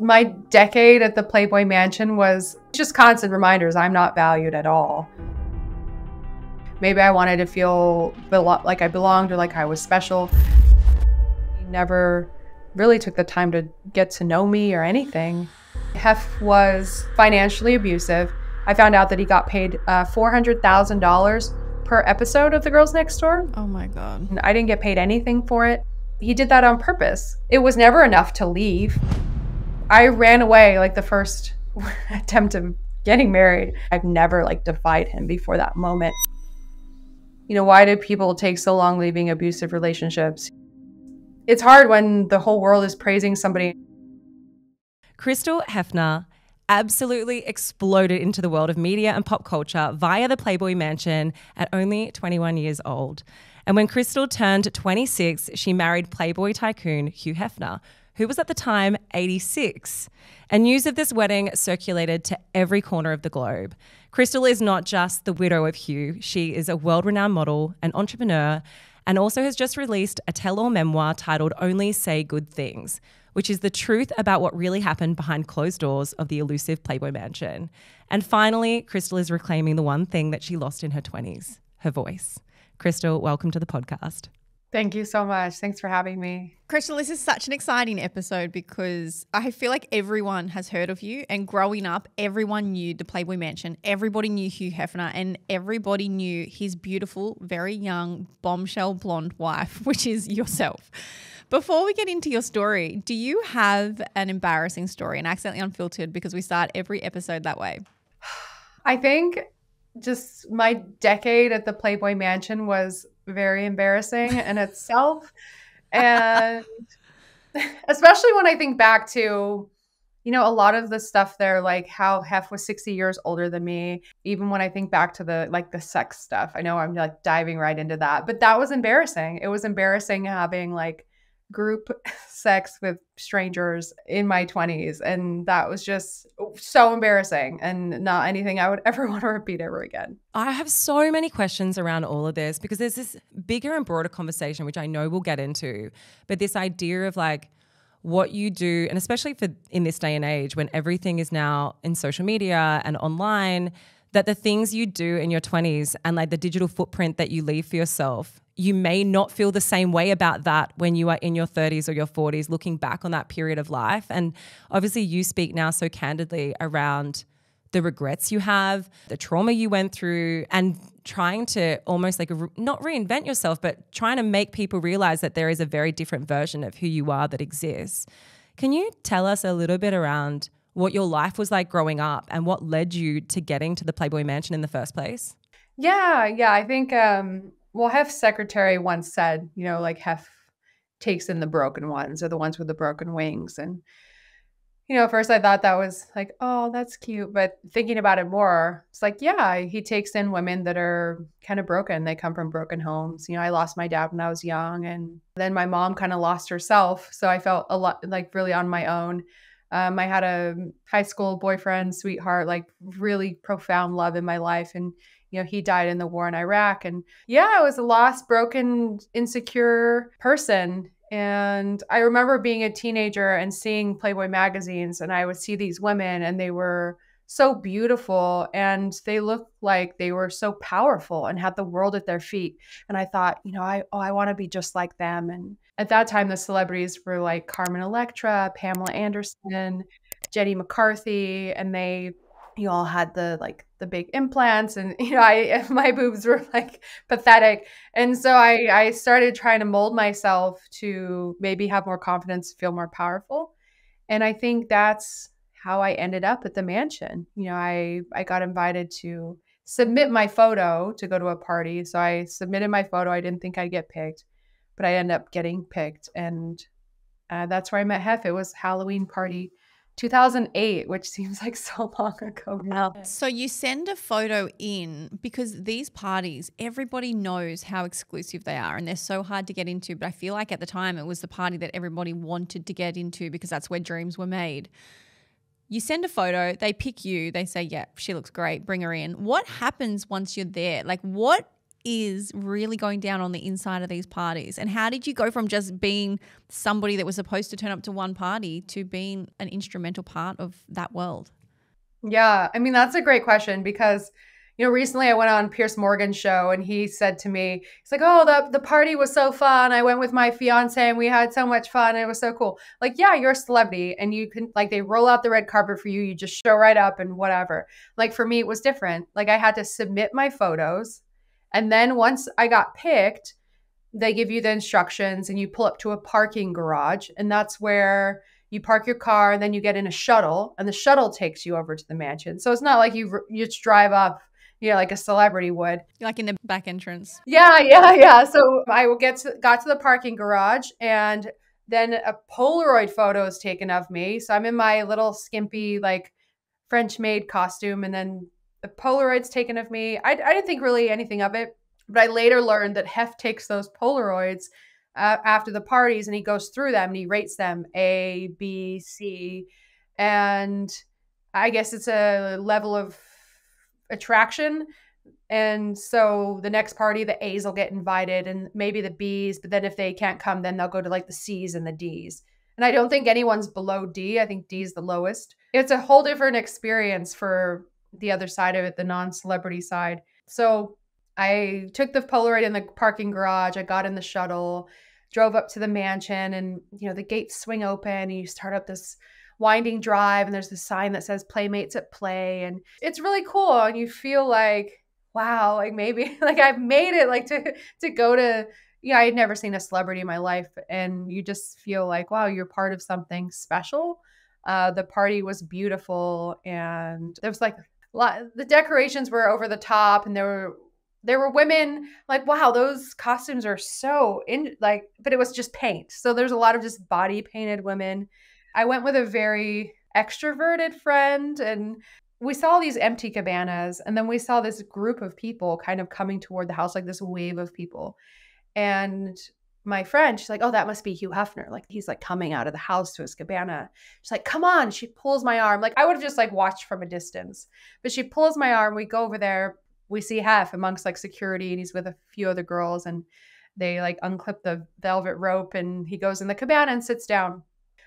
My decade at the Playboy Mansion was just constant reminders I'm not valued at all. Maybe I wanted to feel like I belonged or like I was special. He never really took the time to get to know me or anything. Hef was financially abusive. I found out that he got paid uh, $400,000 per episode of The Girls Next Door. Oh my God. I didn't get paid anything for it. He did that on purpose. It was never enough to leave. I ran away like the first attempt of getting married. I've never like defied him before that moment. You know, why do people take so long leaving abusive relationships? It's hard when the whole world is praising somebody. Crystal Hefner absolutely exploded into the world of media and pop culture via the Playboy Mansion at only 21 years old. And when Crystal turned 26, she married Playboy tycoon Hugh Hefner, who was at the time 86. And news of this wedding circulated to every corner of the globe. Crystal is not just the widow of Hugh, she is a world renowned model, an entrepreneur, and also has just released a tell all memoir titled Only Say Good Things, which is the truth about what really happened behind closed doors of the elusive Playboy Mansion. And finally, Crystal is reclaiming the one thing that she lost in her 20s her voice. Crystal, welcome to the podcast. Thank you so much. Thanks for having me. Crystal, this is such an exciting episode because I feel like everyone has heard of you. And growing up, everyone knew the Playboy Mansion. Everybody knew Hugh Hefner, and everybody knew his beautiful, very young, bombshell blonde wife, which is yourself. Before we get into your story, do you have an embarrassing story, and accidentally unfiltered? Because we start every episode that way. I think just my decade at the Playboy Mansion was very embarrassing in itself. and especially when I think back to, you know, a lot of the stuff there, like how Hef was 60 years older than me. Even when I think back to the like the sex stuff, I know I'm like diving right into that, but that was embarrassing. It was embarrassing having like group sex with strangers in my 20s and that was just so embarrassing and not anything I would ever want to repeat ever again. I have so many questions around all of this because there's this bigger and broader conversation which I know we'll get into but this idea of like what you do and especially for in this day and age when everything is now in social media and online that the things you do in your 20s and like the digital footprint that you leave for yourself you may not feel the same way about that when you are in your 30s or your 40s looking back on that period of life. And obviously you speak now so candidly around the regrets you have the trauma you went through and trying to almost like re- not reinvent yourself but trying to make people realize that there is a very different version of who you are that exists. Can you tell us a little bit around what your life was like growing up and what led you to getting to the playboy mansion in the first place yeah yeah i think um well, Hef's secretary once said, you know, like Hef takes in the broken ones or the ones with the broken wings. And, you know, at first I thought that was like, oh, that's cute. But thinking about it more, it's like, yeah, he takes in women that are kind of broken. They come from broken homes. You know, I lost my dad when I was young, and then my mom kind of lost herself. So I felt a lot like really on my own. Um, I had a high school boyfriend, sweetheart, like really profound love in my life. And you know, he died in the war in Iraq. And yeah, I was a lost, broken, insecure person. And I remember being a teenager and seeing Playboy magazines, and I would see these women, and they were so beautiful and they looked like they were so powerful and had the world at their feet. And I thought, you know, I oh, I want to be just like them. And at that time, the celebrities were like Carmen Electra, Pamela Anderson, Jenny McCarthy, and they you all had the like the big implants and you know i my boobs were like pathetic. And so i i started trying to mold myself to maybe have more confidence feel more powerful. And i think that's how i ended up at the mansion. You know i i got invited to submit my photo to go to a party. So i submitted my photo. I didn't think i'd get picked but i ended up getting picked and uh, that's where i met hef it was halloween party 2008, which seems like so long ago now. So you send a photo in because these parties, everybody knows how exclusive they are and they're so hard to get into. But I feel like at the time it was the party that everybody wanted to get into because that's where dreams were made. You send a photo, they pick you, they say, Yeah, she looks great, bring her in. What happens once you're there? Like, what is really going down on the inside of these parties? And how did you go from just being somebody that was supposed to turn up to one party to being an instrumental part of that world? Yeah, I mean that's a great question because you know recently I went on Piers Morgan's show and he said to me, he's like, "Oh, the the party was so fun. I went with my fiance and we had so much fun. It was so cool." Like, yeah, you're a celebrity and you can like they roll out the red carpet for you. You just show right up and whatever. Like for me, it was different. Like I had to submit my photos, and then once I got picked, they give you the instructions and you pull up to a parking garage, and that's where you park your car and then you get in a shuttle and the shuttle takes you over to the mansion. So it's not like you you just drive up you know like a celebrity would. Like in the back entrance. Yeah yeah yeah. So i will get to got to the parking garage and then a polaroid photo is taken of me. So i'm in my little skimpy like french maid costume and then the polaroid's taken of me I, I didn't think really anything of it but i later learned that hef takes those polaroids uh, after the parties and he goes through them and he rates them A, B, C. And I guess it's a level of attraction. And so the next party, the A's will get invited and maybe the B's, but then if they can't come, then they'll go to like the C's and the D's. And I don't think anyone's below D. I think D is the lowest. It's a whole different experience for the other side of it, the non celebrity side. So I took the Polaroid in the parking garage. I got in the shuttle drove up to the mansion and you know the gates swing open and you start up this winding drive and there's this sign that says playmates at play and it's really cool and you feel like wow like maybe like i've made it like to to go to yeah i had never seen a celebrity in my life and you just feel like wow you're part of something special uh, the party was beautiful and there was like the decorations were over the top and there were there were women like wow those costumes are so in like but it was just paint. So there's a lot of just body painted women. I went with a very extroverted friend and we saw these empty cabanas and then we saw this group of people kind of coming toward the house like this wave of people. And my friend she's like oh that must be hugh hefner. Like he's like coming out of the house to his cabana she's like come on. She pulls my arm. Like i would have just like watched from a distance. But she pulls my arm. We go over there. We see Hef amongst like security and he's with a few other girls and they like unclip the velvet rope and he goes in the cabana and sits down.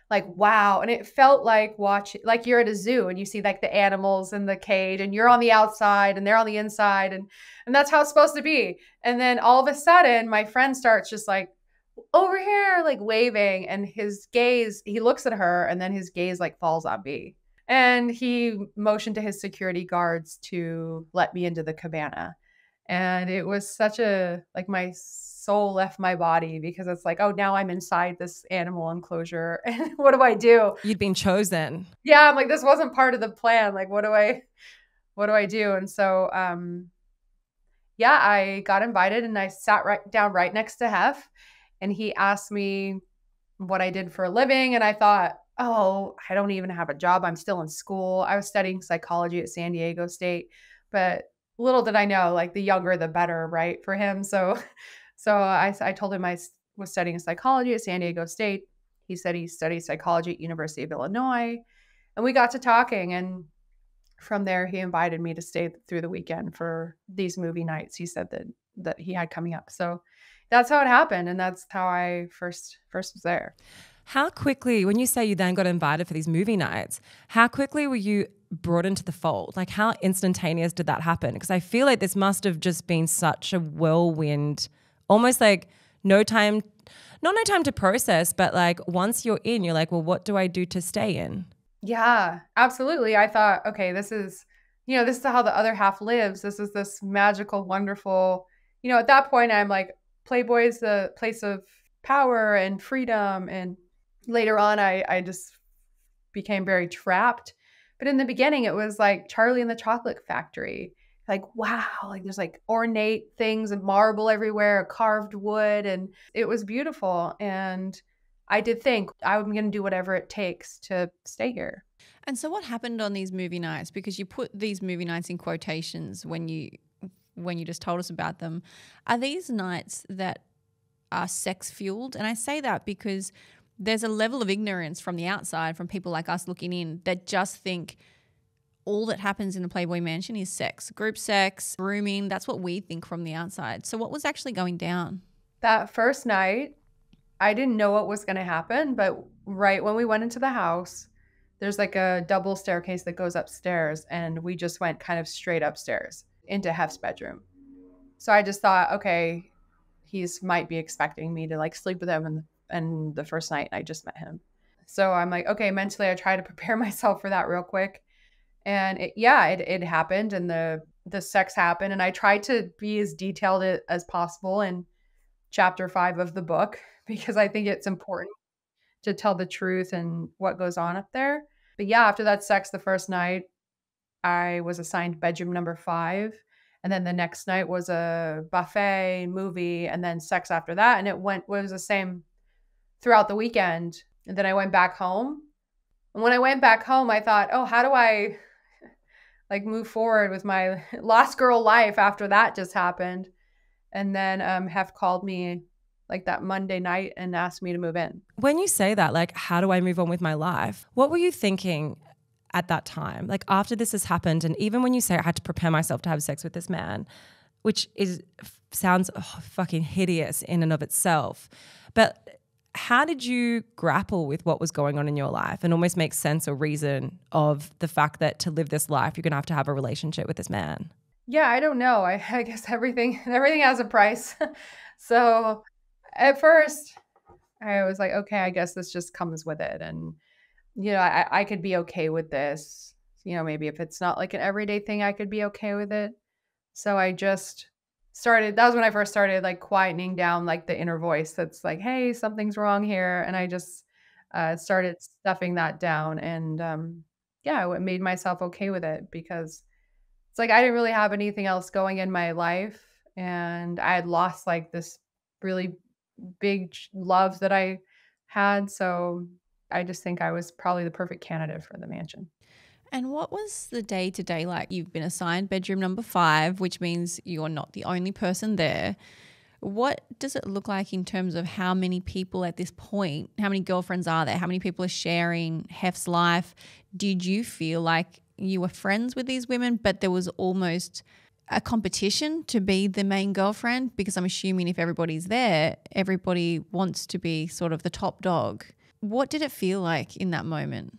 Like wow. And it felt like watching like you're at a zoo and you see like the animals in the cage and you're on the outside and they're on the inside and and that's how it's supposed to be. And then all of a sudden my friend starts just like over here like waving and his gaze he looks at her and then his gaze like falls on me and he motioned to his security guards to let me into the cabana. And it was such a like my soul left my body because it's like, oh, now I'm inside this animal enclosure. And what do I do? You'd been chosen. Yeah, I'm like, this wasn't part of the plan. Like, what do I what do I do? And so um yeah, I got invited and I sat right down right next to Hef and he asked me what I did for a living. And I thought, oh, I don't even have a job. I'm still in school. I was studying psychology at San Diego State, but little did I know, like the younger the better, right, for him. So, so I, I told him I was studying psychology at San Diego State. He said he studied psychology at University of Illinois, and we got to talking. And from there, he invited me to stay through the weekend for these movie nights. He said that that he had coming up. So that's how it happened, and that's how I first first was there. How quickly, when you say you then got invited for these movie nights, how quickly were you brought into the fold? Like, how instantaneous did that happen? Because I feel like this must have just been such a whirlwind, almost like no time, not no time to process, but like once you're in, you're like, well, what do I do to stay in? Yeah, absolutely. I thought, okay, this is, you know, this is how the other half lives. This is this magical, wonderful, you know, at that point, I'm like, Playboy is the place of power and freedom and later on I, I just became very trapped. But in the beginning, it was like Charlie and the Chocolate Factory. Like, wow, like there's like ornate things and marble everywhere, carved wood, and it was beautiful. And I did think I'm going to do whatever it takes to stay here. And so, what happened on these movie nights? Because you put these movie nights in quotations when you when you just told us about them. Are these nights that are sex fueled? And I say that because there's a level of ignorance from the outside, from people like us looking in, that just think all that happens in the Playboy Mansion is sex, group sex, grooming. That's what we think from the outside. So, what was actually going down? That first night, I didn't know what was going to happen, but right when we went into the house, there's like a double staircase that goes upstairs, and we just went kind of straight upstairs into Hef's bedroom. So I just thought, okay, he's might be expecting me to like sleep with him and and the first night I just met him. So I'm like, okay, mentally I try to prepare myself for that real quick. And it, yeah, it, it happened and the the sex happened and I tried to be as detailed as possible in chapter 5 of the book because I think it's important to tell the truth and what goes on up there. But yeah, after that sex the first night, I was assigned bedroom number 5 and then the next night was a buffet movie and then sex after that and it went was the same throughout the weekend and then i went back home. And when i went back home i thought oh how do i like move forward with my lost girl life after that just happened? And then um hef called me like that monday night and asked me to move in. When you say that like how do i move on with my life? What were you thinking at that time. Like after this has happened, and even when you say I had to prepare myself to have sex with this man, which is sounds oh, fucking hideous in and of itself, but how did you grapple with what was going on in your life and almost make sense or reason of the fact that to live this life you're going to have to have a relationship with this man? Yeah i don't know. I, I guess everything everything has a price. So at first i was like okay i guess this just comes with it and you know, I, I could be okay with this. You know, maybe if it's not like an everyday thing, I could be okay with it. So I just started, that was when I first started like quietening down like the inner voice that's like, hey, something's wrong here. And I just uh, started stuffing that down. And um, yeah, I made myself okay with it because it's like I didn't really have anything else going in my life. And I had lost like this really big love that I had. So I just think I was probably the perfect candidate for the mansion. And what was the day to day like? You've been assigned bedroom number five, which means you're not the only person there. What does it look like in terms of how many people at this point, how many girlfriends are there? How many people are sharing Hef's life? Did you feel like you were friends with these women, but there was almost a competition to be the main girlfriend? Because I'm assuming if everybody's there, everybody wants to be sort of the top dog. What did it feel like in that moment?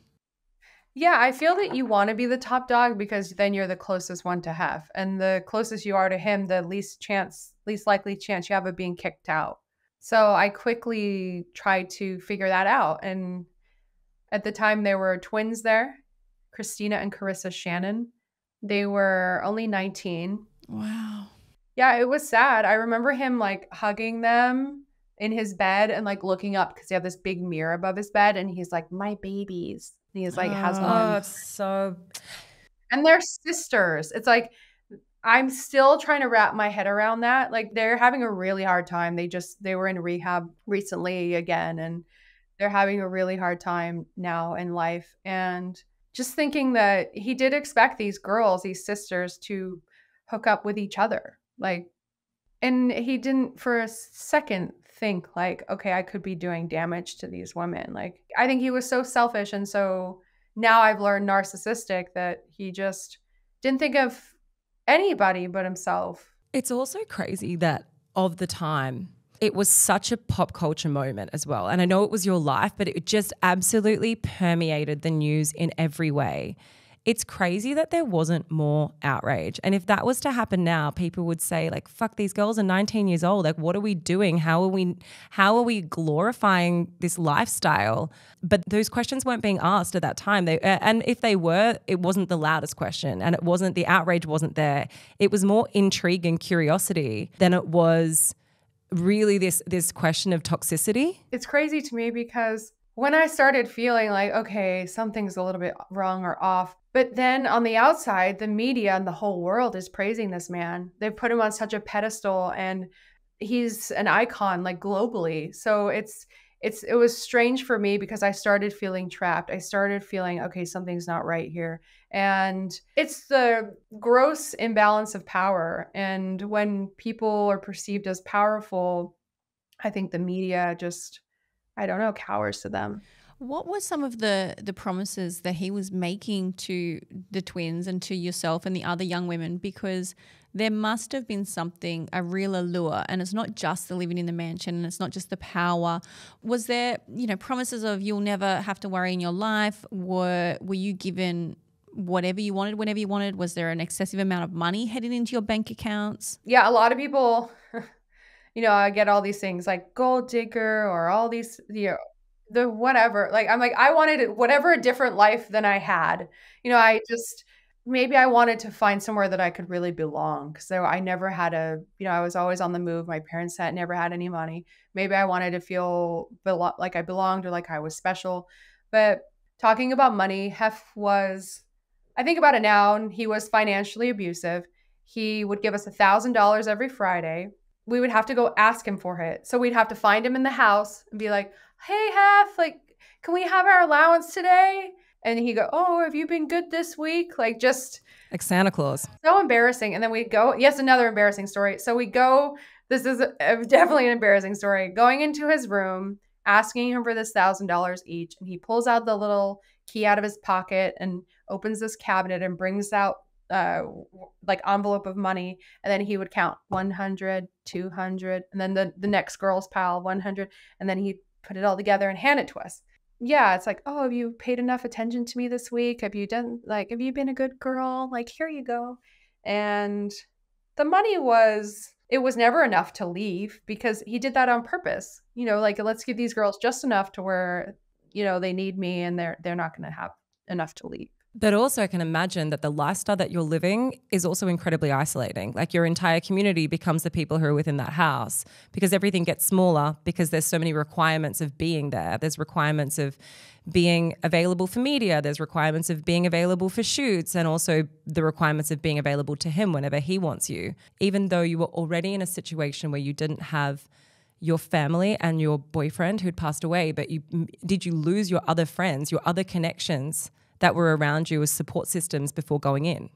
Yeah, I feel that you want to be the top dog because then you're the closest one to Hef. And the closest you are to him, the least chance, least likely chance you have of being kicked out. So I quickly tried to figure that out. And at the time, there were twins there Kristina and Karissa Shannon. They were only 19. Wow. Yeah, it was sad. I remember him like hugging them in his bed and like looking up because he had this big mirror above his bed and he's like, My babies. And he's like, has oh, one. so and they're sisters. It's like I'm still trying to wrap my head around that. Like they're having a really hard time. They just they were in rehab recently again and they're having a really hard time now in life. And just thinking that he did expect these girls, these sisters, to hook up with each other. Like and he didn't for a second think like okay i could be doing damage to these women. Like i think he was so selfish and so now i've learned narcissistic that he just didn't think of anybody but himself. It's also crazy that of the time it was such a pop culture moment as well. And i know it was your life but it just absolutely permeated the news in every way it's crazy that there wasn't more outrage. And if that was to happen now, people would say like fuck these girls are 19 years old. Like what are we doing? How are we how are we glorifying this lifestyle? But those questions weren't being asked at that time. They and if they were, it wasn't the loudest question and it wasn't the outrage wasn't there. It was more intrigue and curiosity than it was really this this question of toxicity. It's crazy to me because when I started feeling like, okay, something's a little bit wrong or off, but then on the outside, the media and the whole world is praising this man. They've put him on such a pedestal and he's an icon like globally. So it's it's it was strange for me because I started feeling trapped. I started feeling okay, something's not right here. And it's the gross imbalance of power. And when people are perceived as powerful, I think the media just I don't know, cowers to them. What were some of the the promises that he was making to the twins and to yourself and the other young women? Because there must have been something, a real allure, and it's not just the living in the mansion and it's not just the power. Was there, you know, promises of you'll never have to worry in your life? Were were you given whatever you wanted whenever you wanted? Was there an excessive amount of money heading into your bank accounts? Yeah, a lot of people, you know, I get all these things like gold digger or all these, you know, the whatever. Like, I'm like, I wanted whatever a different life than I had. You know, I just, maybe I wanted to find somewhere that I could really belong. So I never had a, you know, I was always on the move. My parents had never had any money. Maybe I wanted to feel belo- like I belonged or like I was special. But talking about money, Hef was I think about it now, and he was financially abusive. He would give us a thousand dollars every Friday. We would have to go ask him for it. So we'd have to find him in the house and be like, "Hey, Hef, like, can we have our allowance today?" And he'd go, "Oh, have you been good this week?" Like, just like Santa Claus. So embarrassing. And then we go. Yes, another embarrassing story. So we go. This is a, definitely an embarrassing story. Going into his room, asking him for this thousand dollars each, and he pulls out the little key out of his pocket and opens this cabinet and brings out uh, like envelope of money and then he would count 100 200 and then the, the next girl's pile 100 and then he'd put it all together and hand it to us. Yeah it's like oh have you paid enough attention to me this week? Have you done like have you been a good girl? Like here you go. And the money was it was never enough to leave because he did that on purpose. You know like let's give these girls just enough to where you know they need me and they're they're not going to have enough to leave but also, I can imagine that the lifestyle that you're living is also incredibly isolating. Like your entire community becomes the people who are within that house because everything gets smaller because there's so many requirements of being there. There's requirements of being available for media, there's requirements of being available for shoots, and also the requirements of being available to him whenever he wants you. Even though you were already in a situation where you didn't have your family and your boyfriend who'd passed away, but you did you lose your other friends, your other connections? That were around you as support systems before going in?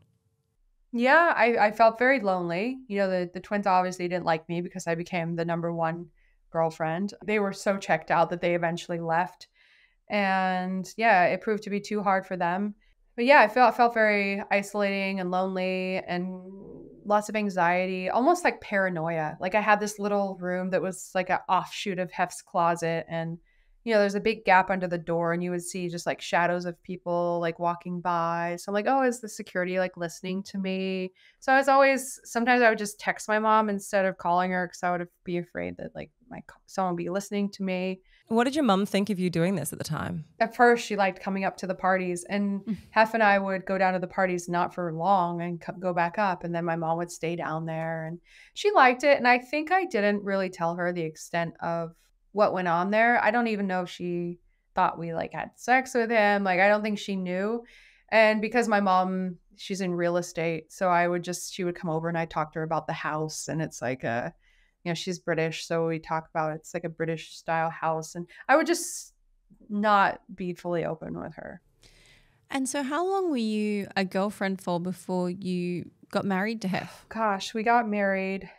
Yeah, I, I felt very lonely. You know, the, the twins obviously didn't like me because I became the number one girlfriend. They were so checked out that they eventually left. And yeah, it proved to be too hard for them. But yeah, I felt felt very isolating and lonely and lots of anxiety, almost like paranoia. Like I had this little room that was like an offshoot of Hef's closet and you know, there's a big gap under the door and you would see just like shadows of people like walking by. So I'm like, oh, is the security like listening to me? So I was always, sometimes I would just text my mom instead of calling her because I would be afraid that like my someone would be listening to me. What did your mom think of you doing this at the time? At first, she liked coming up to the parties, and mm. Hef and I would go down to the parties not for long and go back up. And then my mom would stay down there, and she liked it. And I think I didn't really tell her the extent of what went on there. I don't even know if she thought we like had sex with him. Like I don't think she knew. And because my mom, she's in real estate, so I would just she would come over and I talked to her about the house and it's like a you know, she's British, so we talk about it's like a British style house and I would just not be fully open with her. And so how long were you a girlfriend for before you got married to Hef? Gosh, we got married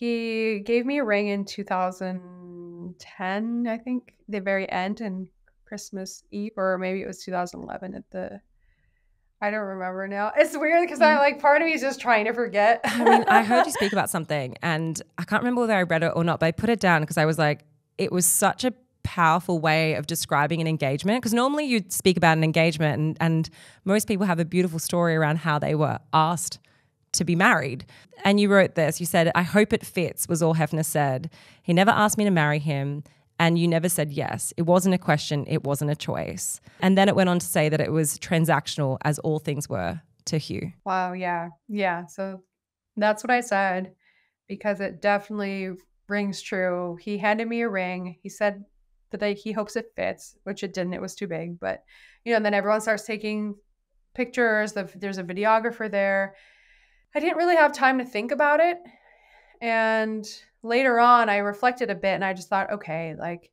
he gave me a ring in 2010, I think, the very end and Christmas Eve, or maybe it was 2011 at the. I don't remember now. It's weird because I mm. like part of me is just trying to forget. I mean, I heard you speak about something, and I can't remember whether I read it or not, but I put it down because I was like, it was such a powerful way of describing an engagement because normally you'd speak about an engagement and, and most people have a beautiful story around how they were asked to be married. And you wrote this you said, I hope it fits, was all Hefner said. He never asked me to marry him. And you never said yes. It wasn't a question, it wasn't a choice. And then it went on to say that it was transactional, as all things were to Hugh. Wow. Yeah. Yeah. So that's what I said because it definitely rings true. He handed me a ring. He said that he hopes it fits, which it didn't. It was too big. But, you know, and then everyone starts taking pictures. There's a videographer there. I didn't really have time to think about it. And later on, I reflected a bit and I just thought, okay, like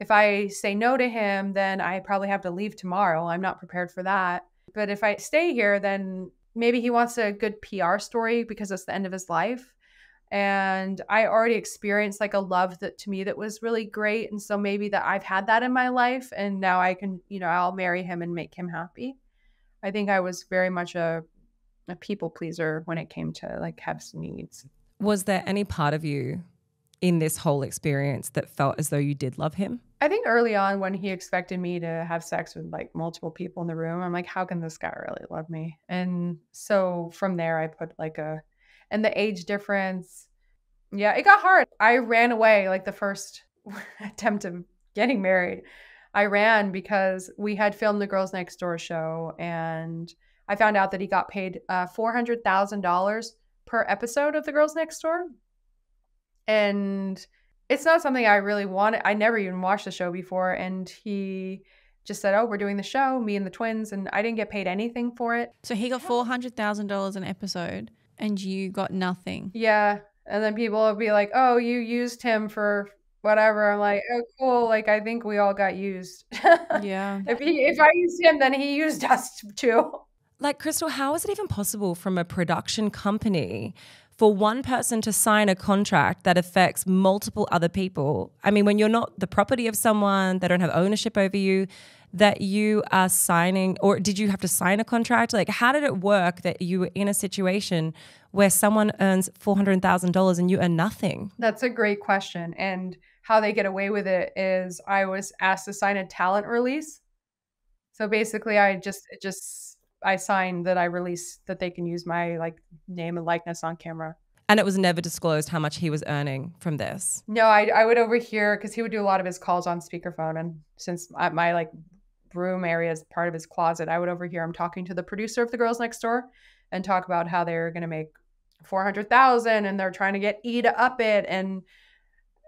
if I say no to him, then I probably have to leave tomorrow. I'm not prepared for that. But if I stay here, then maybe he wants a good PR story because it's the end of his life. and I already experienced like a love that to me that was really great and so maybe that I've had that in my life and now I can you know I'll marry him and make him happy. I think I was very much a a people pleaser when it came to like Hef's needs. Was there any part of you in this whole experience that felt as though you did love him? I think early on when he expected me to have sex with like multiple people in the room, I'm like, how can this guy really love me? And so from there, I put like a, and the age difference. Yeah, it got hard. I ran away like the first attempt of getting married. I ran because we had filmed the Girls Next Door show and I found out that he got paid uh, $400,000 per episode of the Girls Next Door. And it's not something I really wanted. I never even watched the show before. And he just said, Oh, we're doing the show, me and the twins. And I didn't get paid anything for it. So he got $400,000 an episode and you got nothing. Yeah. And then people will be like, Oh, you used him for whatever. I'm like, Oh, cool. Like, I think we all got used. Yeah. if he, if I used him, then he used us too. Like, Crystal, how is it even possible from a production company for one person to sign a contract that affects multiple other people? I mean, when you're not the property of someone, they don't have ownership over you, that you are signing, or did you have to sign a contract? Like, how did it work that you were in a situation where someone earns $400,000 and you earn nothing? That's a great question. And how they get away with it is I was asked to sign a talent release. So basically, I just, it just, I sign that I release that they can use my like name and likeness on camera. And it was never disclosed how much he was earning from this. No, I, I would overhear because he would do a lot of his calls on speakerphone, and since my, my like room area is part of his closet, I would overhear him talking to the producer of the Girls Next Door and talk about how they're going to make four hundred thousand and they're trying to get E to up it, and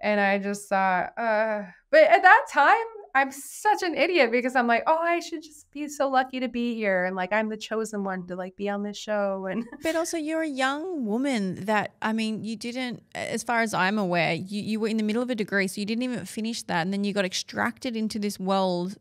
and I just thought, uh, but at that time I'm such an idiot because I'm like, oh, I should just be so lucky to be here, and like I'm the chosen one to like be on this show. And but also, you're a young woman that I mean, you didn't, as far as I'm aware, you you were in the middle of a degree, so you didn't even finish that, and then you got extracted into this world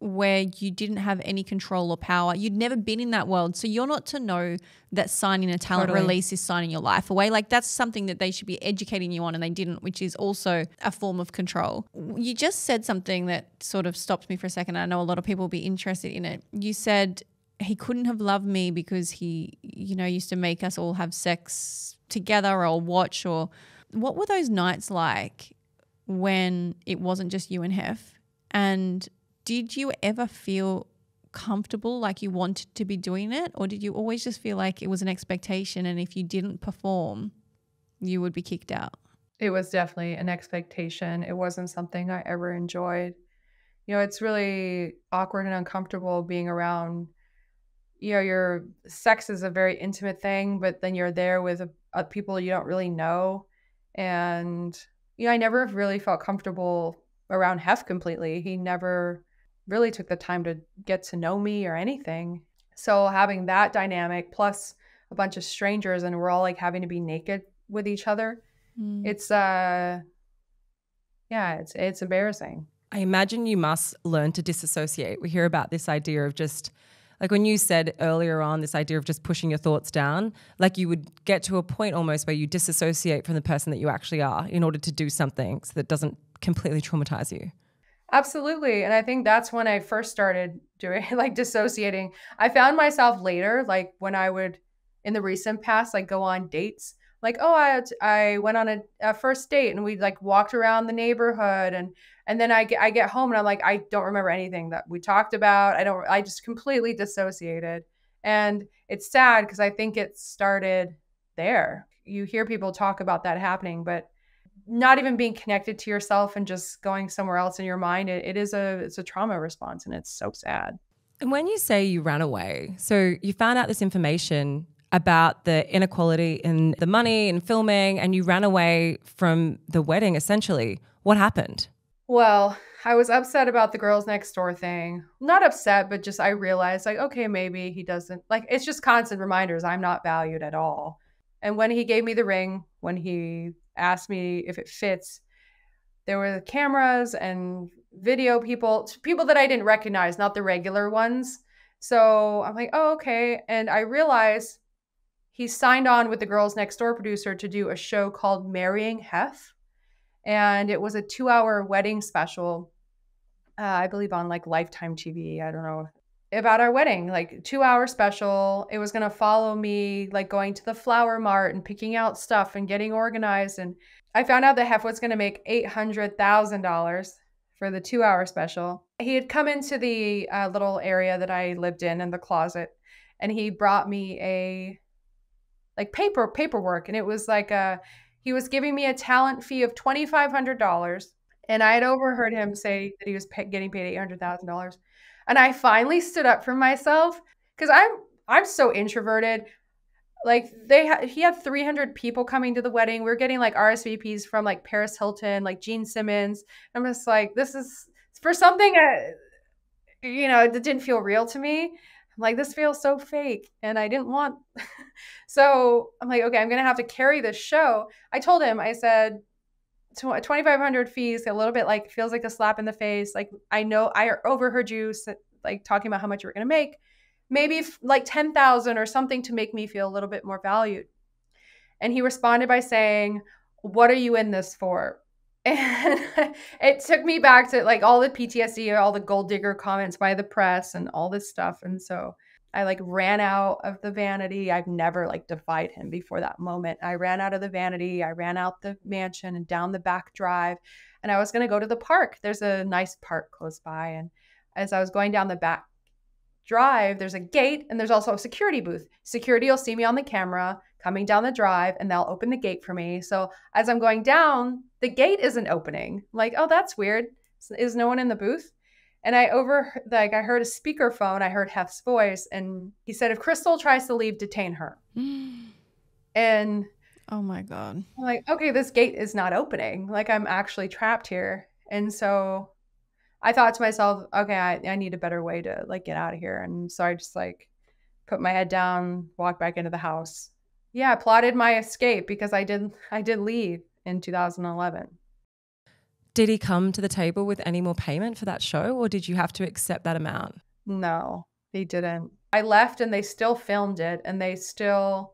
where you didn't have any control or power. You'd never been in that world. So you're not to know that signing a talent Totally. release is signing your life away. Like that's something that they should be educating you on and they didn't, which is also a form of control. You just said something that sort of stopped me for a second. I know a lot of people will be interested in it. You said he couldn't have loved me because he, you know, used to make us all have sex together or watch or what were those nights like when it wasn't just you and Hef? And did you ever feel comfortable like you wanted to be doing it or did you always just feel like it was an expectation and if you didn't perform you would be kicked out it was definitely an expectation. It wasn't something I ever enjoyed. You know, it's really awkward and uncomfortable being around. You know, your sex is a very intimate thing, but then you're there with uh, people you don't really know. And, you know, I never really felt comfortable around Hef completely. He never really took the time to get to know me or anything. So having that dynamic plus a bunch of strangers and we're all like having to be naked with each other it's uh yeah it's it's embarrassing I imagine you must learn to disassociate. We hear about this idea of just like when you said earlier on this idea of just pushing your thoughts down, like you would get to a point almost where you disassociate from the person that you actually are in order to do something so that doesn't completely traumatize you. Absolutely and i think that's when i first started doing like dissociating. I found myself later like when i would in the recent past like go on dates. Like oh i i went on a, a first date and we like walked around the neighborhood and and then i get i get home and i'm like i don't remember anything that we talked about i don't i just completely dissociated. And it's sad because i think it started there. You hear people talk about that happening but not even being connected to yourself and just going somewhere else in your mind it, it is a it's a trauma response and it's so sad And when you say you ran away, so you found out this information about the inequality in the money and filming, and you ran away from the wedding essentially. What happened? Well, I was upset about the girls next door thing. Not upset, but just I realized like, okay, maybe he doesn't like it's just constant reminders I'm not valued at all. And when he gave me the ring, when he asked me if it fits, there were cameras and video people, people that I didn't recognize, not the regular ones. So I'm like, oh, okay. And I realized he signed on with the Girls Next Door producer to do a show called Marrying Hef. And it was a two hour wedding special, uh, I believe on like Lifetime TV. I don't know about our wedding, like two hour special. It was to follow me, like going to the flower mart and picking out stuff and getting organized. And I found out that Hef was to make $800,000 for the two hour special. He had come into the uh, little area that I lived in in the closet and he brought me a like paper paperwork and it was like a he was giving me a talent fee of $2500 and I had overheard him say that he was pay, getting paid $800,000 and I finally stood up for myself cuz I'm I'm so introverted. Like they had he had 300 people coming to the wedding. We are getting like rsvps from like paris hilton like gene simmons. I'm just like this is for something uh, you know it didn't feel real to me i'm like this feels so fake and i didn't want so i'm like okay i'm gonna have to carry this show. I told him i said 2500 fees a little bit like feels like a slap in the face like i know i overheard you like talking about how much you were gonna make maybe like 10,000 or something to make me feel a little bit more valued. And he responded by saying, What are you in this for? And it took me back to like all the PTSD, all the gold digger comments by the press and all this stuff. And so I like ran out of the vanity. I've never like defied him before that moment. I ran out of the vanity. I ran out the mansion and down the back drive. And I was going to go to the park. There's a nice park close by. And as I was going down the back drive, there's a gate and there's also a security booth. Security will see me on the camera coming down the drive and they'll open the gate for me. So as I'm going down, the gate isn't opening. Like, oh, that's weird. Is no one in the booth? And I over like I heard a speakerphone. I heard Hef's voice, and he said, "If Crystal tries to leave, detain her." and oh my god, I'm like, okay, this gate is not opening. Like I'm actually trapped here. And so I thought to myself, okay, I, I need a better way to like get out of here. And so I just like put my head down, walked back into the house. Yeah, I plotted my escape because I didn't. I did leave in 2011. Did he come to the table with any more payment for that show or did you have to accept that amount? No, he didn't. I left and they still filmed it and they still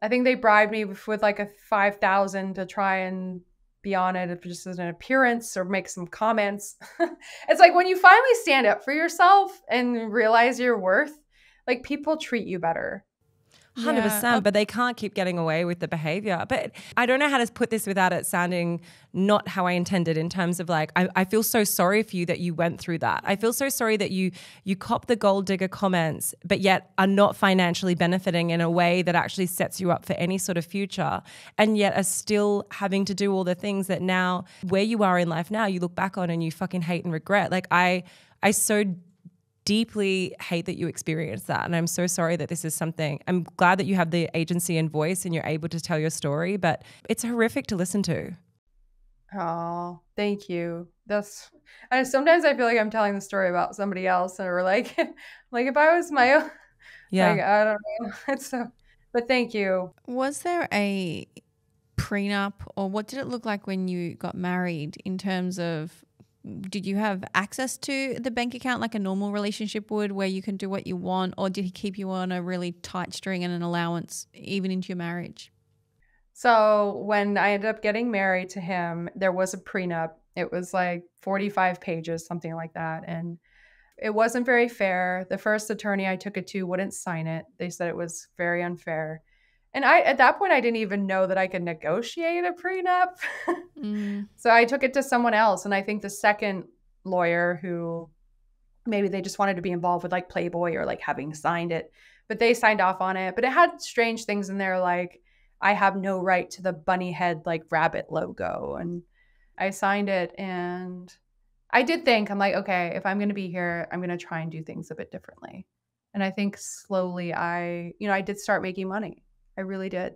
I think they bribed me with, with like a 5000 to try and be on it if just as an appearance or make some comments. it's like when you finally stand up for yourself and realize your worth, like people treat you better. 100%, but they can't keep getting away with the behavior. But I don't know how to put this without it sounding not how I intended in terms of like, I, I feel so sorry for you that you went through that. I feel so sorry that you you cop the gold digger comments, but yet are not financially benefiting in a way that actually sets you up for any sort of future. And yet are still having to do all the things that now where you are in life now, you look back on and you fucking hate and regret. Like I I so deeply hate that you experienced that. And I'm so sorry that this is something. I'm glad that you have the agency and voice and you're able to tell your story, but it's horrific to listen to. Oh, thank you. That's I sometimes I feel like I'm telling the story about somebody else or like like if I was my own yeah. Like, I don't know. It's so but thank you. Was there a prenup or what did it look like when you got married in terms of did you have access to the bank account like a normal relationship would where you can do what you want or did he keep you on a really tight string and an allowance even into your marriage? So when i ended up getting married to him there was a prenup. It was like 45 pages something like that and it wasn't very fair. The first attorney i took it to wouldn't sign it. They said it was very unfair and I at that point I didn't even know that I could negotiate a prenup. mm. So I took it to someone else and I think the second lawyer who maybe they just wanted to be involved with like Playboy or like having signed it, but they signed off on it, but it had strange things in there like I have no right to the bunny head like rabbit logo and I signed it and I did think I'm like okay, if I'm going to be here, I'm going to try and do things a bit differently. And I think slowly I, you know, I did start making money I really did.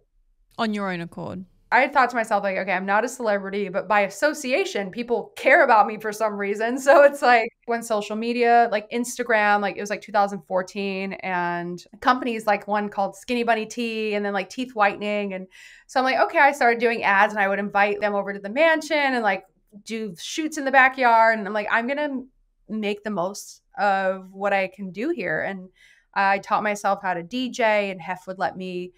On your own accord. I thought to myself, like, okay, I'm not a celebrity, but by association, people care about me for some reason. So it's like when social media, like Instagram, like it was like 2014, and companies like one called Skinny Bunny Tea and then like teeth whitening. And so I'm like, okay, I started doing ads and I would invite them over to the mansion and like do shoots in the backyard. And I'm like, I'm going to make the most of what I can do here. And I taught myself how to DJ, and Hef would let me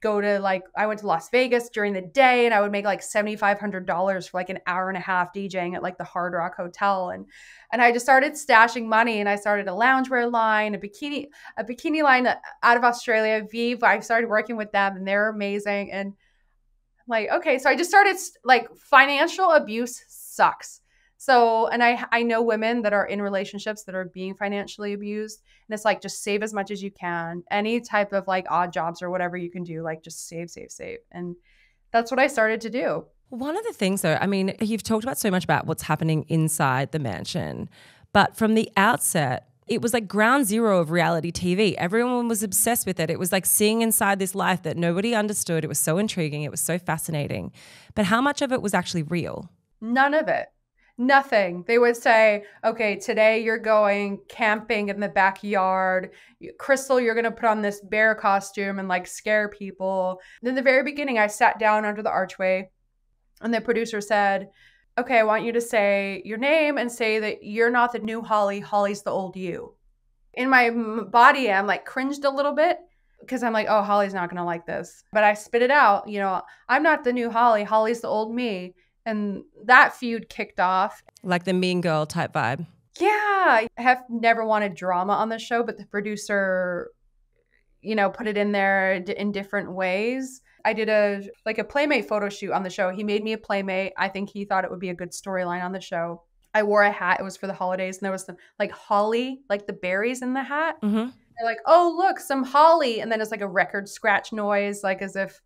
go to like I went to Las Vegas during the day and I would make like $7500 for like an hour and a half DJing at like the Hard Rock Hotel and and I just started stashing money and I started a loungewear line, a bikini a bikini line out of Australia, Vive. I started working with them and they're amazing and I'm like okay, so I just started like financial abuse sucks. So, and I I know women that are in relationships that are being financially abused and it's like just save as much as you can. Any type of like odd jobs or whatever you can do, like just save, save, save. And that's what I started to do. One of the things though, I mean, you've talked about so much about what's happening inside the mansion, but from the outset, it was like ground zero of reality TV. Everyone was obsessed with it. It was like seeing inside this life that nobody understood. It was so intriguing. It was so fascinating. But how much of it was actually real? None of it. Nothing. They would say, okay, today you're going camping in the backyard. Crystal, you're going to put on this bear costume and like scare people. And In the very beginning, I sat down under the archway and the producer said, okay, I want you to say your name and say that you're not the new Holly. Holly's the old you. In my body, I'm like cringed a little bit because I'm like, oh, Holly's not going to like this. But I spit it out. You know, I'm not the new Holly. Holly's the old me and that feud kicked off. Like the mean girl type vibe. Yeah. I have never wanted drama on the show, but the producer, you know, put it in there in different ways. I did a like a playmate photo shoot on the show. He made me a playmate. I think he thought it would be a good storyline on the show. I wore a hat. It was for the holidays, and there was some like holly, like the berries in the hat. Mm-hmm. They're like, "Oh, look, some holly," and then it's like a record scratch noise, like as if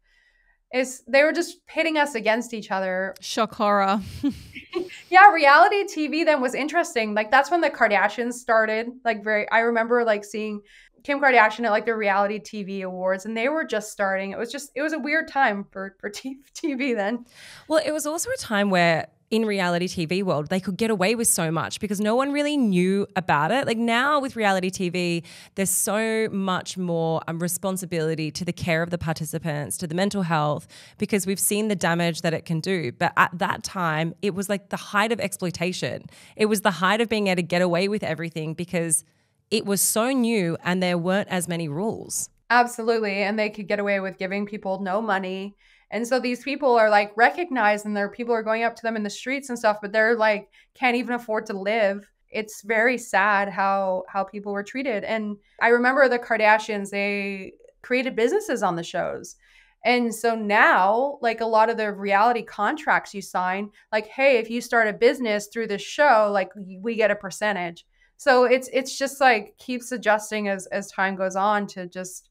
is they were just pitting us against each other. Shock horror. yeah, reality TV then was interesting. Like that's when the Kardashians started. Like very I remember like seeing Kim Kardashian at like the reality TV awards and they were just starting. It was just it was a weird time for for TV then. Well, it was also a time where in reality TV world, they could get away with so much because no one really knew about it. Like now with reality TV, there's so much more um, responsibility to the care of the participants, to the mental health, because we've seen the damage that it can do. But at that time, it was like the height of exploitation. It was the height of being able to get away with everything because it was so new and there weren't as many rules. Absolutely. And they could get away with giving people no money and so these people are like recognized and their people are going up to them in the streets and stuff, but they're like can't even afford to live. It's very sad how how people were treated. And I remember the Kardashians, they created businesses on the shows. And so now, like a lot of the reality contracts you sign, like, hey, if you start a business through this show, like we get a percentage. So it's it's just like keeps adjusting as as time goes on to just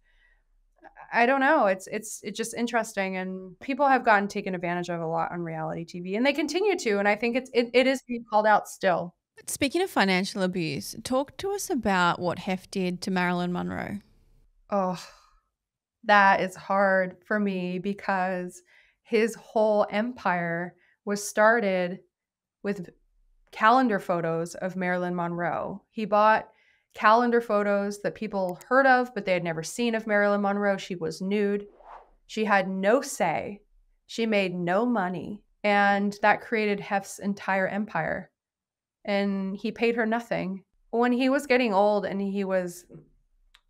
I don't know. It's it's it's just interesting, and people have gotten taken advantage of a lot on reality TV, and they continue to. And I think it's it, it is being called out still. Speaking of financial abuse, talk to us about what Hef did to Marilyn Monroe. Oh, that is hard for me because his whole empire was started with calendar photos of Marilyn Monroe. He bought calendar photos that people heard of, but they had never seen of Marilyn Monroe. She was nude. She had no say. She made no money. And that created Hef's entire empire. And he paid her nothing. When he was getting old and he was,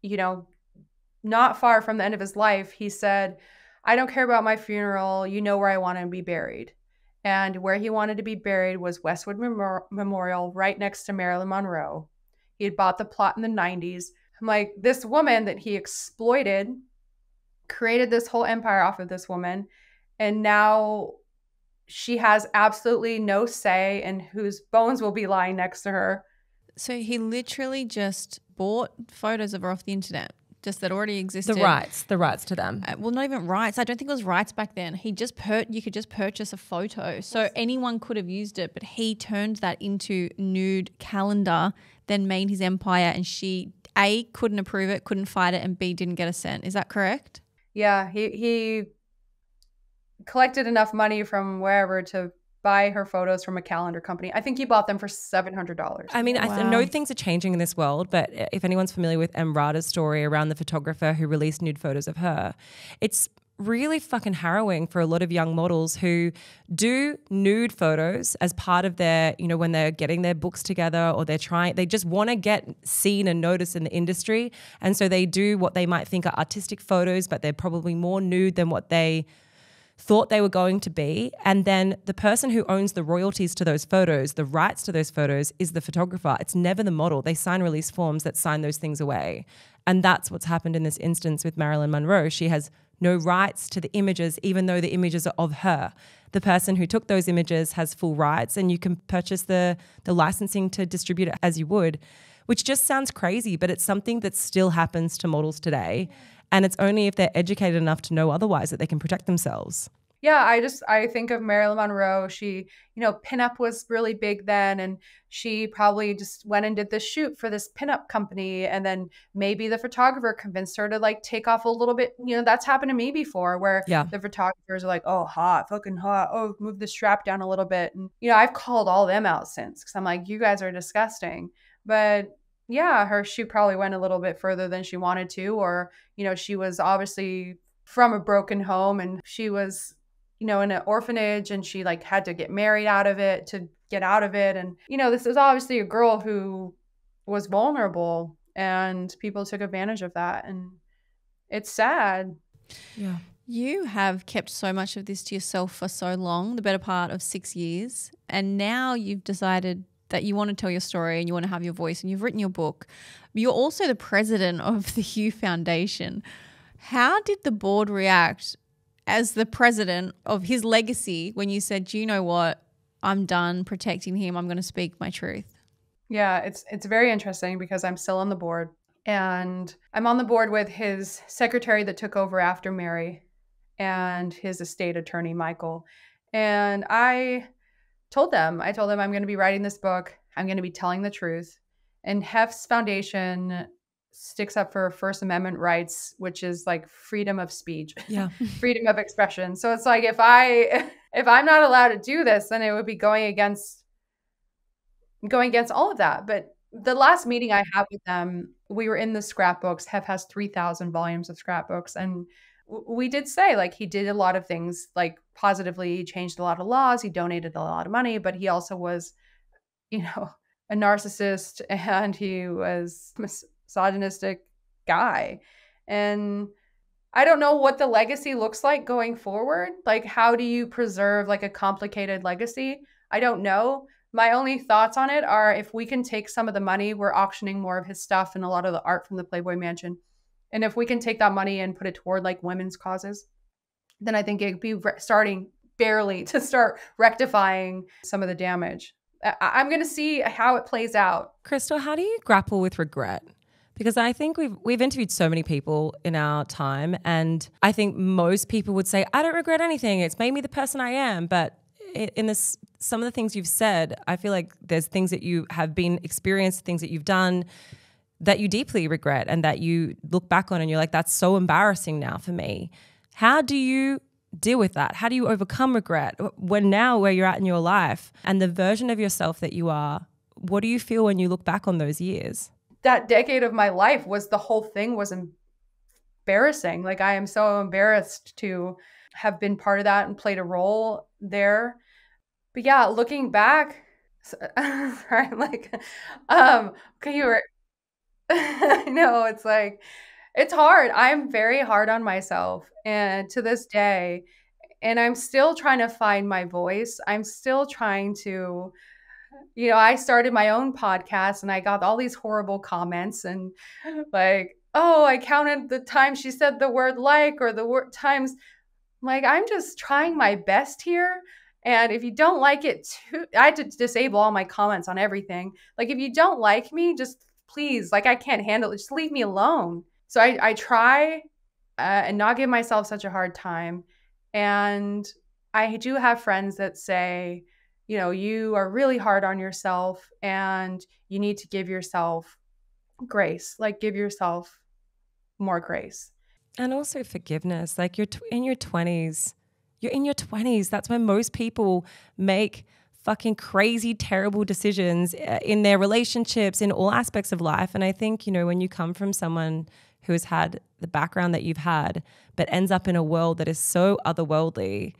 you know, not far from the end of his life, he said, I don't care about my funeral. You know where I want to be buried. And where he wanted to be buried was Westwood Memorial, right next to Marilyn Monroe. He had bought the plot in the 90s. I'm like, this woman that he exploited created this whole empire off of this woman. And now she has absolutely no say in whose bones will be lying next to her. So he literally just bought photos of her off the internet just that already existed. The rights, the rights to them. Uh, well, not even rights. I don't think it was rights back then. He just per you could just purchase a photo, so anyone could have used it. But he turned that into nude calendar, then made his empire, and she a couldn't approve it, couldn't fight it, and b didn't get a cent. Is that correct? Yeah, he he collected enough money from wherever to buy her photos from a calendar company. I think he bought them for seven hundred dollars. I mean, wow. I know things are changing in this world, but if anyone's familiar with Emrata's story around the photographer who released nude photos of her, it's really fucking harrowing for a lot of young models who do nude photos as part of their, you know, when they're getting their books together or they're trying, they just want to get seen and noticed in the industry. And so they do what they might think are artistic photos, but they're probably more nude than what they thought they were going to be. And then the person who owns the royalties to those photos, the rights to those photos, is the photographer. It's never the model. They sign release forms that sign those things away. And that's what's happened in this instance with Marilyn Monroe. She has no rights to the images, even though the images are of her. The person who took those images has full rights, and you can purchase the, the licensing to distribute it as you would, which just sounds crazy, but it's something that still happens to models today. And it's only if they're educated enough to know otherwise that they can protect themselves yeah, I just I think of Marilyn Monroe. She, you know, pinup was really big then, and she probably just went and did this shoot for this pinup company, and then maybe the photographer convinced her to like take off a little bit. You know, that's happened to me before, where yeah. the photographers are like, "Oh, hot, fucking hot. Oh, move the strap down a little bit," and you know, I've called all them out since because I'm like, "You guys are disgusting," but yeah, her shoot probably went a little bit further than she wanted to, or you know, she was obviously from a broken home and she was you know, in an orphanage and she like had to get married out of it to get out of it. And, you know, this is obviously a girl who was vulnerable and people took advantage of that. And it's sad. Yeah. You have kept so much of this to yourself for so long, the better part of six years. And now you've decided that you want to tell your story and you want to have your voice and you've written your book. You're also the president of the Hugh Foundation. How did the board react as the president of his legacy when you said, "Do you know what? I'm done protecting him. I'm going to speak my truth." Yeah, it's it's very interesting because I'm still on the board and I'm on the board with his secretary that took over after Mary and his estate attorney Michael. And I told them, I told them I'm going to be writing this book. I'm going to be telling the truth. And Hef's foundation sticks up for First Amendment rights, which is like freedom of speech, yeah, freedom of expression. So it's like if I if I'm not allowed to do this, then it would be going against going against all of that. But the last meeting I had with them, we were in the scrapbooks. Hef has three thousand volumes of scrapbooks, and we did say like he did a lot of things like positively. He changed a lot of laws. He donated a lot of money, but he also was, you know, a narcissist and he was misogynistic guy. And I don't know what the legacy looks like going forward. Like, how do you preserve like a complicated legacy? I don't know. My only thoughts on it are if we can take some of the money, we're auctioning more of his stuff and a lot of the art from the Playboy Mansion. And if we can take that money and put it toward like women's causes, then I think it'd be starting barely to start rectifying some of the damage. I- am going to see how it plays out. Crystal, how do you grapple with regret? Because I think we've we've interviewed so many people in our time, and I think most people would say, "I don't regret anything. It's made me the person I am." But in this, some of the things you've said, I feel like there's things that you have been experienced, things that you've done that you deeply regret, and that you look back on and you're like, "That's so embarrassing now for me." How do you deal with that? How do you overcome regret when now where you're at in your life and the version of yourself that you are? What do you feel when you look back on those years? That decade of my life was the whole thing was embarrassing. Like I am so embarrassed to have been part of that and played a role there. But yeah, looking back, sorry, like, um, can you? no, it's like it's hard. I'm very hard on myself, and to this day, and I'm still trying to find my voice. I'm still trying to you know, I started my own podcast and I got all these horrible comments and like, oh, I counted the time she said the word like or the word times. Like, I'm just trying my best here. And if you don't like it too, I had to disable all my comments on everything. Like, if you don't like me, just please, like, I can't handle it. Just leave me alone. So I, I try uh, and not give myself such a hard time. And I do have friends that say, you know, you are really hard on yourself and you need to give yourself grace, like give yourself more grace. And also forgiveness. Like you're in your 20s, you're in your 20s. That's when most people make fucking crazy, terrible decisions uh, in their relationships, in all aspects of life. And I think, you know, when you come from someone who has had the background that you've had, but ends up in a world that is so otherworldly.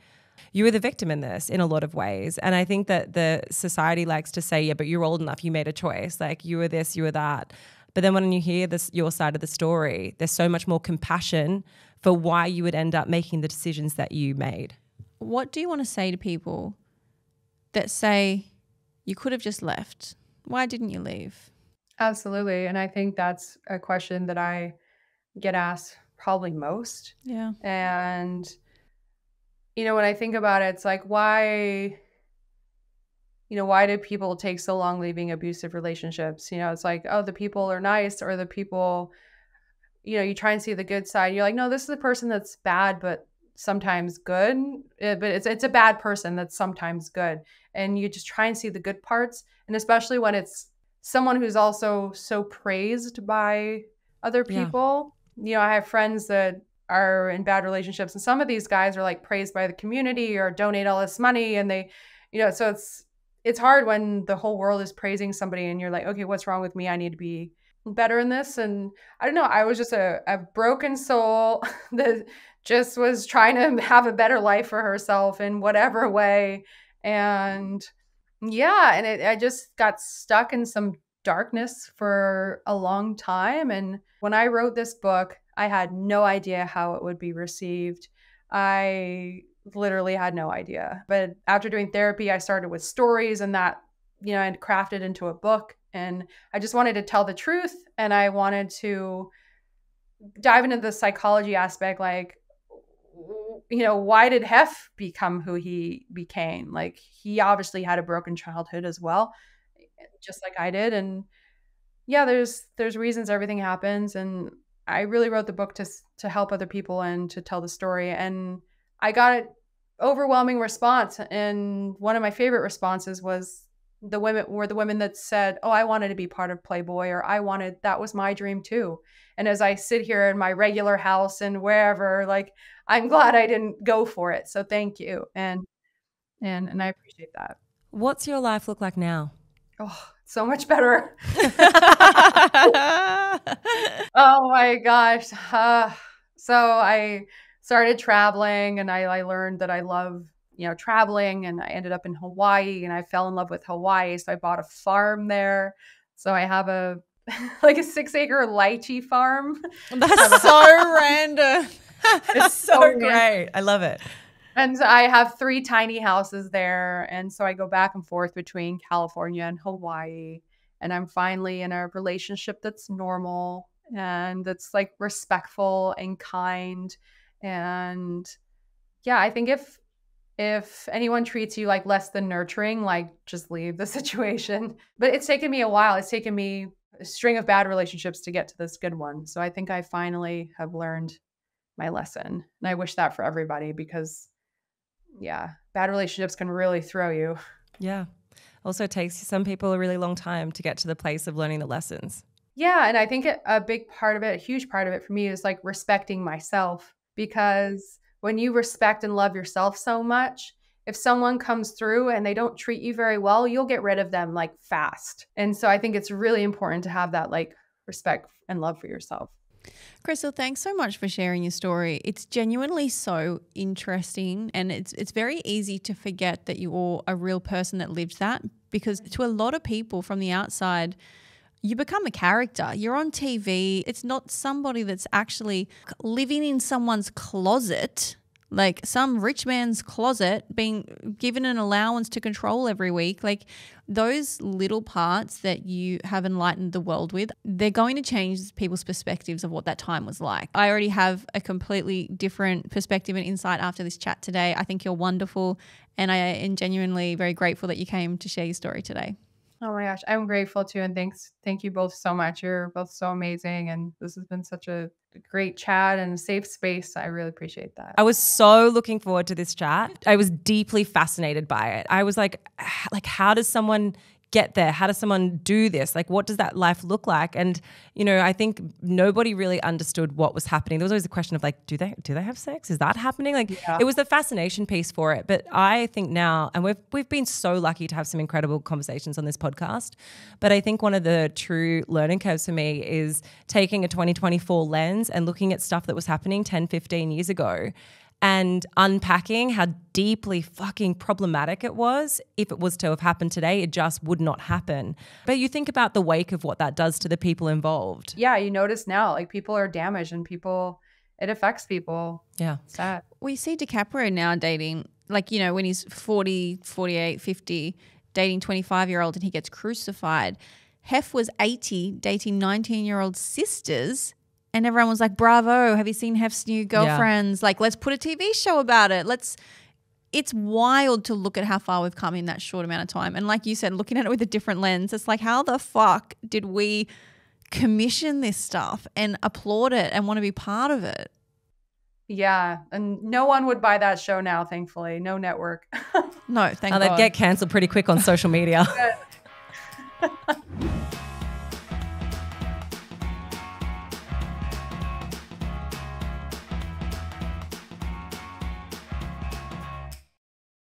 You were the victim in this in a lot of ways. And I think that the society likes to say, yeah, but you're old enough, you made a choice. Like you were this, you were that. But then when you hear this your side of the story, there's so much more compassion for why you would end up making the decisions that you made. What do you want to say to people that say you could have just left? Why didn't you leave? Absolutely. And I think that's a question that I get asked probably most. Yeah. And, you know, when I think about it, it's like, why, you know, why do people take so long leaving abusive relationships? You know, it's like, oh, the people are nice or the people, you know, you try and see the good side. You're like, no, this is a person that's bad, but sometimes good. Eh, but it's, it's a bad person that's sometimes good. And you just try and see the good parts. And especially when it's someone who's also so praised by other people. Yeah. You know, I have friends that are in bad relationships and some of these guys are like praised by the community or donate all this money and they you know so it's it's hard when the whole world is praising somebody and you're like okay what's wrong with me? I need to be better in this and i don't know i was just a, a broken soul that just was trying to have a better life for herself in whatever way and yeah and it, i just got stuck in some darkness for a long time and when i wrote this book i had no idea how it would be received i literally had no idea but after doing therapy i started with stories and that you know and crafted into a book and i just wanted to tell the truth and i wanted to dive into the psychology aspect like you know, why did Hef become who he became? Like he obviously had a broken childhood as well, just like I did. And yeah, there's there's reasons everything happens. And I really wrote the book to to help other people and to tell the story. And I got an overwhelming response. And one of my favorite responses was the women were the women that said, "Oh, I wanted to be part of Playboy," or "I wanted that was my dream too." And as I sit here in my regular house and wherever, like I'm glad I didn't go for it. So thank you, and and and I appreciate that. What's your life look like now? Oh, so much better. oh my gosh. Uh, so I started traveling, and I, I learned that I love you know, traveling and I ended up in Hawaii and I fell in love with Hawaii. So I bought a farm there. So I have a like a six acre lychee farm. That's so random. it's so, so great. I love it. And I have three tiny houses there. And so I go back and forth between California and Hawaii. And I'm finally in a relationship that's normal and that's like respectful and kind. And yeah, I think if if anyone treats you like less than nurturing, like just leave the situation. But it's taken me a while. It's taken me a string of bad relationships to get to this good one. So I think I finally have learned my lesson. And I wish that for everybody because, yeah, bad relationships can really throw you. Yeah. Also, takes some people a really long time to get to the place of learning the lessons. Yeah. And I think a big part of it, a huge part of it for me is like respecting myself because when you respect and love yourself so much, if someone comes through and they don't treat you very well, you'll get rid of them like fast. And so I think it's really important to have that like respect and love for yourself. Crystal, thanks so much for sharing your story. It's genuinely so interesting and it's it's very easy to forget that you're a real person that lived that because to a lot of people from the outside you become a character. You're on TV. It's not somebody that's actually living in someone's closet, like some rich man's closet, being given an allowance to control every week. Like those little parts that you have enlightened the world with, they're going to change people's perspectives of what that time was like. I already have a completely different perspective and insight after this chat today. I think you're wonderful. And I am genuinely very grateful that you came to share your story today. Oh my gosh, I'm grateful too, and thanks, thank you both so much. You're both so amazing, and this has been such a great chat and safe space. I really appreciate that. I was so looking forward to this chat. I was deeply fascinated by it. I was like, like, how does someone get there? How does someone do this? Like, what does that life look like? And you know, I think nobody really understood what was happening. There was always a question of like, do they do they have sex? Is that happening? Like, Yeah. it was the fascination piece for it. But I think now, and we've we've been so lucky to have some incredible conversations on this podcast. But I think one of the true learning curves for me is taking a 2024 lens and looking at stuff that was happening 10, 15 years ago and unpacking how deeply fucking problematic it was. If it was to have happened today, it just would not happen. But you think about the wake of what that does to the people involved. Yeah, you notice now, like people are damaged and people, it affects people. Yeah. It's sad. we see DiCaprio now dating, like, you know, when he's 40, 48, 50, dating 25 year old and he gets crucified. Hef was 80, dating 19 year old sisters. And everyone was like, bravo, have you seen Hef's new girlfriends? Like, let's put a TV show about it. Let's. It's wild to look at how far we've come in that short amount of time. And like you said, looking at it with a different lens, it's like, how the fuck did we commission this stuff and applaud it and want to be part of it? Yeah. And no one would buy that show now, thankfully. No network. No, oh, thank Oh, God. they'd get cancelled pretty quick on social media.